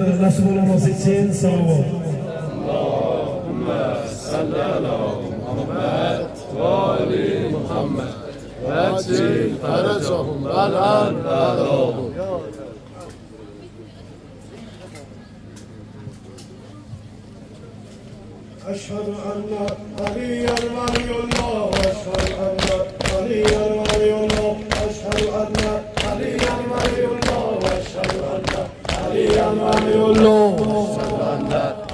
رسول الله ستين صلوات. اللهم صل على محمد وآل محمد وأجل فرجهم والآن أراهم أشهد أن علي ولي الله أشهد أن علي ولي الله أشهد أن علي ولي الله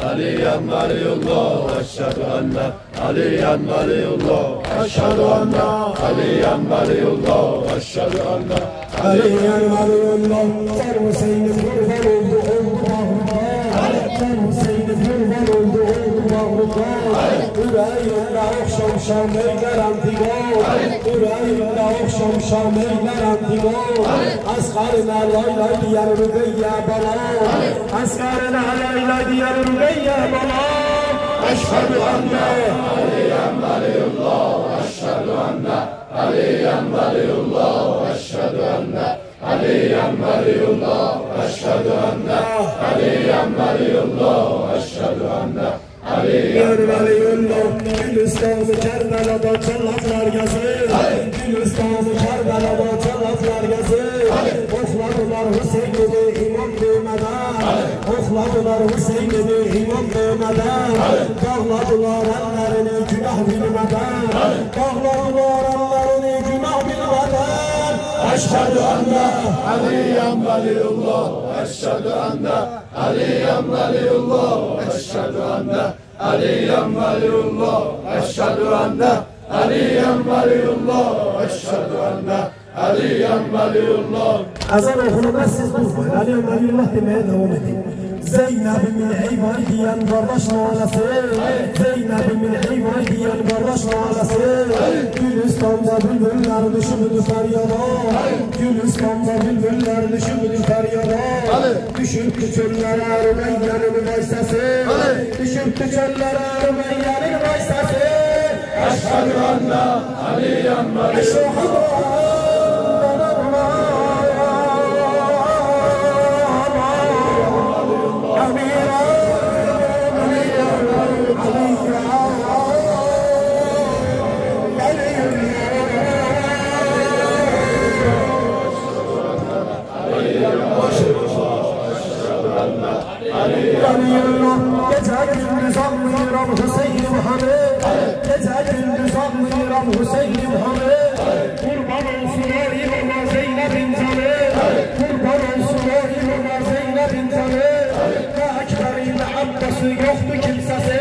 Aliyan Veliullah Eşhedü enne Aliyan Veliullah Eşhedü enne Aliyan Veliullah Eşhedü enne Aliyan Veliullah Ser Hüseyin'in bir مکان برای ناف شمشان میگرم دیوار برای ناف شمشان میگرم دیوار از قرن لای لای دیار بگی یا بلا از قرن لای لای دیار بگی یا بلا أشهد أن عليا ولي الله أشهد أن عليا ولي الله أشهد أن عليا ولي الله أشهد أن عليا ولي الله Ermeniyunda Gülistan'ı Kerbela'da çalaklar gezir Gülistan'ı Kerbela'da çalaklar gezir Okladılar Hüseyin gibi imam düğmeden Okladılar Hüseyin gibi imam düğmeden Bağladılar ellerini günah bilmeden. Bağladılar ellerini günah bilmeden. Eşhedü enne Aliyyem veliyullah Eşhedü enne Aliyyem veliyullah Eşhedü enne Aliyen veliyullah Eşhedü enne Aliyen veliyullah Eşhedü enne Aliyen veliyullah Ezan okunmaz siz durmayın Aliyen veliyullah demeye devam edin. Zeynep'imin eyvanı diyen kardeş muhalası Zeynep'imin eyvanı diyen kardeş muhalası Gülistan'da bülbüller düşünülür feryada. Gülistan'da bülbüller düşünülür feryada. Düşür küçüllere Rümeyye'nin veysesi. muttajanlarim ayyanin vaysasi ashhadu anna aliyan ashhadu Bayram Hüseyin Muhammed. Gece gündüz anlayıram Hüseyin Muhammed. Kurban olsunlar İmama Zeynep'in canı Kurban olsunlar İmama Zeynep'in canı Ekberin Abbas'ı yoktu kimsesi.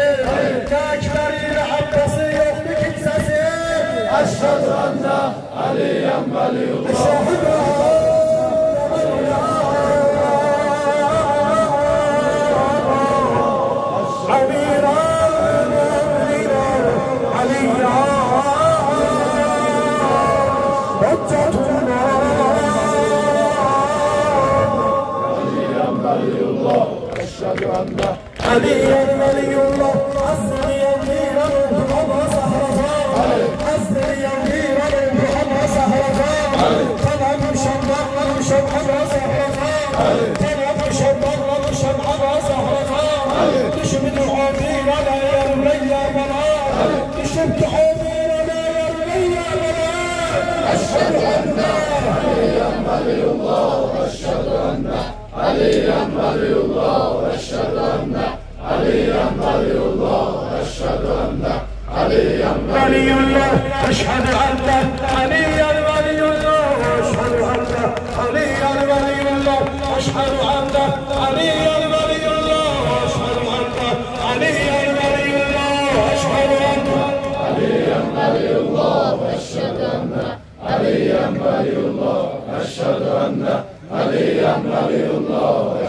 Ekberin Abbas'ı yoktu kimsesi. Eşhedü enne Aliyen Veliyullah Eşhedü enne الله عليا ولي الله أصل يا أمير محمد سهرجان أصل يا أمير محمد سهرجان طلع من شمال من شمال سهرجان طلع من شمال من شمال سهرجان تشمد عمير أنا يا ولي يا بلال تشمد عمير أنا يا ولي يا بلال أشهد أن لا إله إلا الله أشهد أن علي رضي الله واشهد ان علي رضي الله واشهد ان علي ولي الله اشهد ان علي ولي الله واشهد ان علي ولي الله اشهد ان علي Hare Am Hare